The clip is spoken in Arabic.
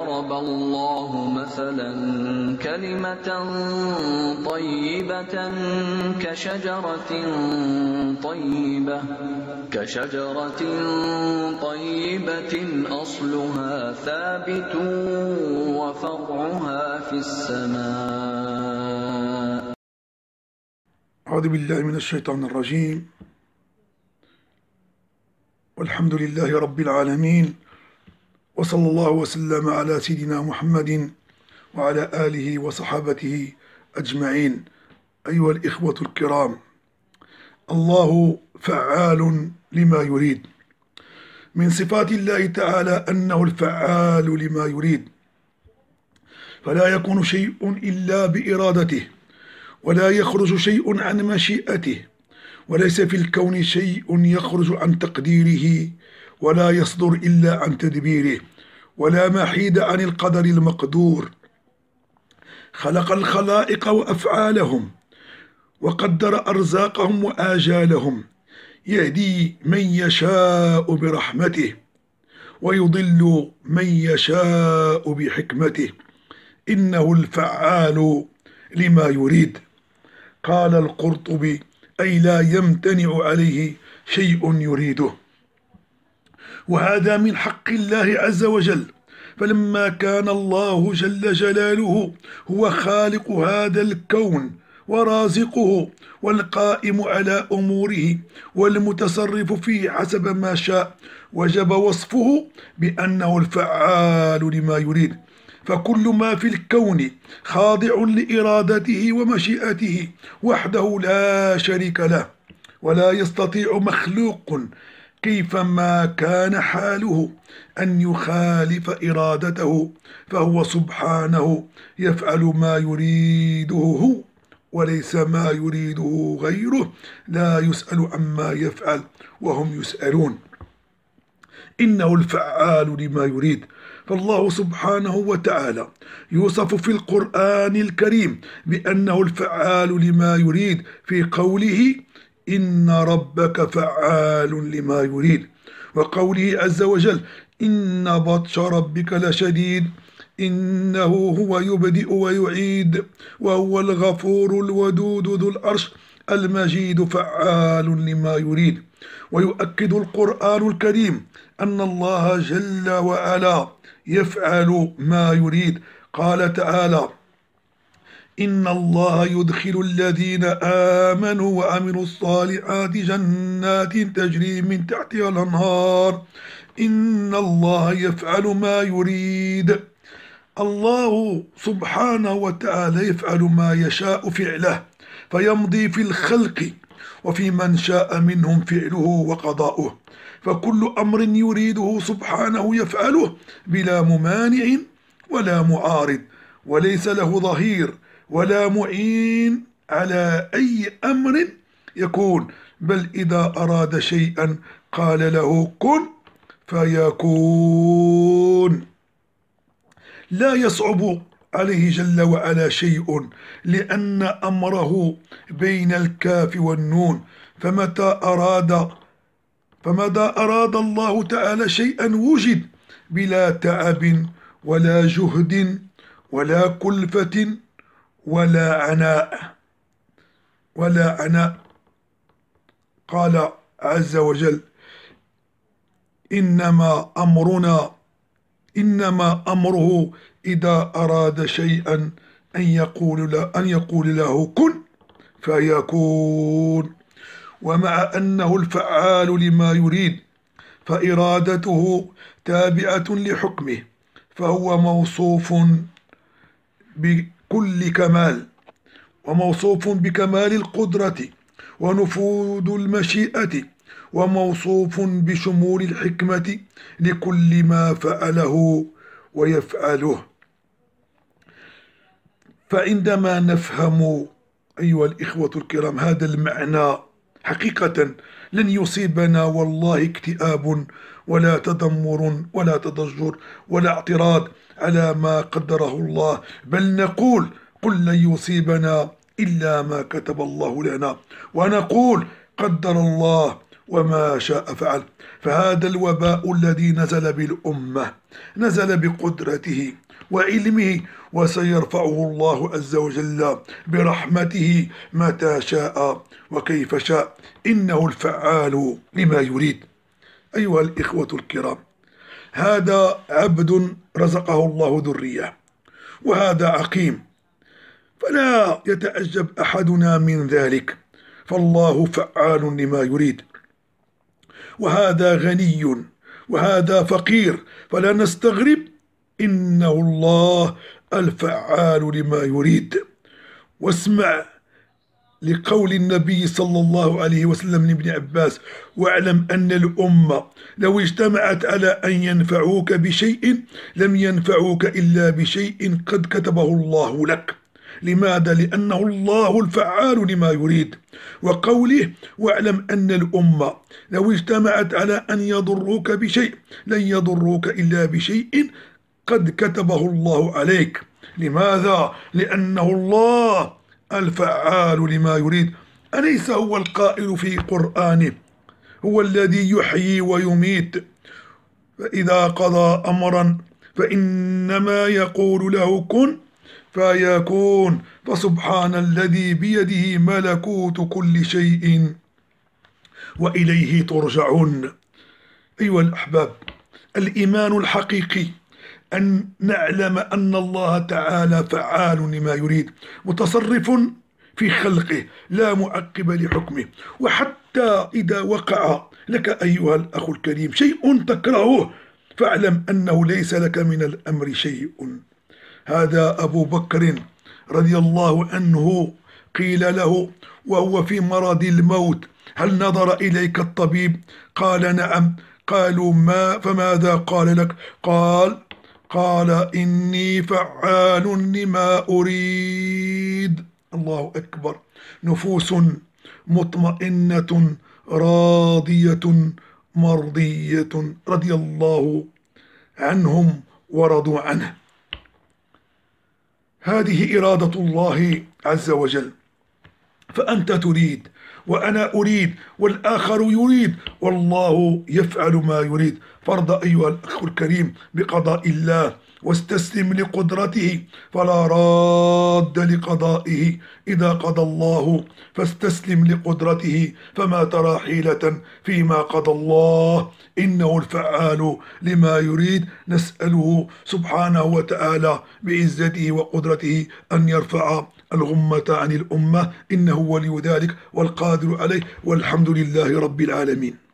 ضرب الله مثلا كلمة طيبة كشجرة طيبة كشجرة طيبة أصلها ثابت وفرعها في السماء. أعوذ بالله من الشيطان الرجيم. والحمد لله رب العالمين. وصلى الله وسلم على سيدنا محمد وعلى آله وصحابته أجمعين. أيها الإخوة الكرام الله فعال لما يريد. من صفات الله تعالى أنه الفعال لما يريد. فلا يكون شيء إلا بإرادته ولا يخرج شيء عن مشيئته وليس في الكون شيء يخرج عن تقديره ولا يصدر إلا عن تدبيره ولا محيد عن القدر المقدور. خلق الخلائق وأفعالهم وقدر أرزاقهم وآجالهم. يهدي من يشاء برحمته ويضل من يشاء بحكمته. إنه الفعال لما يريد. قال القرطبي أي لا يمتنع عليه شيء يريده. وهذا من حق الله عز وجل. فلما كان الله جل جلاله هو خالق هذا الكون ورازقه والقائم على أموره والمتصرف فيه حسب ما شاء وجب وصفه بأنه الفعال لما يريد. فكل ما في الكون خاضع لإرادته ومشيئته وحده لا شريك له ولا يستطيع مخلوق كيفما كان حاله أن يخالف إرادته فهو سبحانه يفعل ما يريده هو وليس ما يريده غيره لا يسأل عما يفعل وهم يسألون. إنه الفعال لما يريد. فالله سبحانه وتعالى يوصف في القرآن الكريم بأنه الفعال لما يريد في قوله إن ربك فعال لما يريد. وقوله عز وجل إن بطش ربك لشديد إنه هو يبدئ ويعيد وهو الغفور الودود ذو الأرش المجيد فعال لما يريد. ويؤكد القرآن الكريم أن الله جل وعلا يفعل ما يريد. قال تعالى إن الله يدخل الذين آمنوا وعملوا الصالحات جنات تجري من تحتها الأنهار إن الله يفعل ما يريد. الله سبحانه وتعالى يفعل ما يشاء فعله فيمضي في الخلق وفي من شاء منهم فعله وقضاؤه فكل أمر يريده سبحانه يفعله بلا ممانع ولا معارض وليس له ظهير. ولا معين على أي أمر يكون. بل إذا أراد شيئا قال له كن فيكون. لا يصعب عليه جل وعلا شيء لأن أمره بين الكاف والنون. فمتى أراد فمتى أراد الله تعالى شيئا وجد بلا تعب ولا جهد ولا كلفة ولا عناء ولا عناء قال عز وجل إنما أمرنا إنما أمره إذا أراد شيئا أن يقول له, أن يقول له كن فيكون. ومع أنه الفعال لما يريد فإرادته تابعة لحكمه فهو موصوف بكل كمال وموصوف بكمال القدرة ونفوذ المشيئة وموصوف بشمول الحكمة لكل ما فعله ويفعله. فعندما نفهم أيها الإخوة الكرام هذا المعنى حقيقة لن يصيبنا والله اكتئاب ولا تذمر ولا تضجر ولا اعتراض على ما قدره الله. بل نقول قل لن يصيبنا إلا ما كتب الله لنا. ونقول قدر الله وما شاء فعل. فهذا الوباء الذي نزل بالأمة نزل بقدرته وعلمه وسيرفعه الله عز وجل برحمته متى شاء وكيف شاء. إنه الفعال لما يريد. أيها الإخوة الكرام هذا عبد رزقه الله ذرية وهذا عقيم. فلا يتعجب أحدنا من ذلك. فالله فعال لما يريد. وهذا غني وهذا فقير فلا نستغرب إنه الله الفعال لما يريد. واسمع لقول النبي صلى الله عليه وسلم لابن عباس واعلم أن الأمة لو اجتمعت على أن ينفعوك بشيء لم ينفعوك إلا بشيء قد كتبه الله لك. لماذا؟ لأنه الله الفعال لما يريد. وقوله واعلم أن الأمة لو اجتمعت على أن يضروك بشيء لن يضروك إلا بشيء قد كتبه الله عليك. لماذا؟ لأنه الله الفعال لما يريد. أليس هو القائل في قرآنه؟ هو الذي يحيي ويميت. فإذا قضى أمرا فإنما يقول له كن فيكون. فسبحان الذي بيده ملكوت كل شيء وإليه ترجعون. أيها الأحباب الإيمان الحقيقي أن نعلم أن الله تعالى فعال لما يريد متصرف في خلقه لا معقب لحكمه. وحتى إذا وقع لك أيها الأخ الكريم شيء تكرهه فاعلم أنه ليس لك من الأمر شيء. هذا أبو بكر رضي الله عنه قيل له وهو في مرض الموت هل نظر إليك الطبيب؟ قال نعم. قالوا ما فماذا قال لك؟ قال قال إني فعال لما أريد. الله أكبر. نفوس مطمئنة راضية مرضية رضي الله عنهم ورضوا عنه. هذه إرادة الله عز وجل. فأنت تريد وأنا أريد والآخر يريد. والله يفعل ما يريد. فرض أيها الأخ الكريم بقضاء الله. واستسلم لقدرته فلا راد لقضائه. إذا قضى الله فاستسلم لقدرته فما ترى حيلة فيما قضى الله. إنه الفعال لما يريد. نسأله سبحانه وتعالى بعزته وقدرته أن يرفع الغمة عن الأمة. إنه ولي ذلك والقادر عليه. والحمد لله رب العالمين.